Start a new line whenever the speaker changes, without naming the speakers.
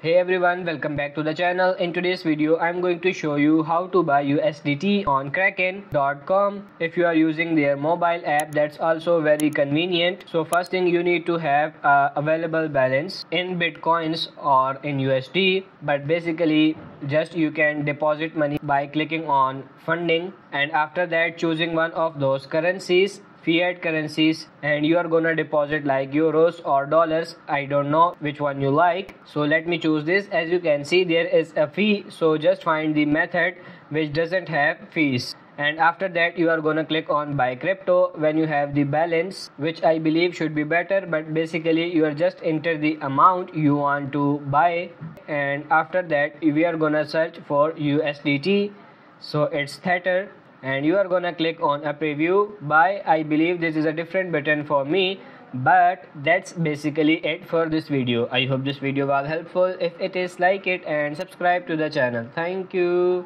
Hey everyone, welcome back to the channel. In today's video, I'm going to show you how to buy USDT on Kraken.com. If you are using their mobile app, that's also very convenient. So first thing you need to have a available balance in Bitcoins or in USD. But basically, just you can deposit money by clicking on funding and after that choosing one of those currencies fiat currencies and you are gonna deposit like euros or dollars. I don't know which one you like. So let me choose this. As you can see there is a fee. So just find the method which doesn't have fees. And after that you are gonna click on buy crypto. When you have the balance which i believe should be better but basically you are just enter the amount you want to buy. And after that we are gonna search for usdt so it's Tether and you are gonna click on a preview buy I believe this is a different button for me but that's basically it for this video. I hope this video was helpful. If it is like it and subscribe to the channel. Thank you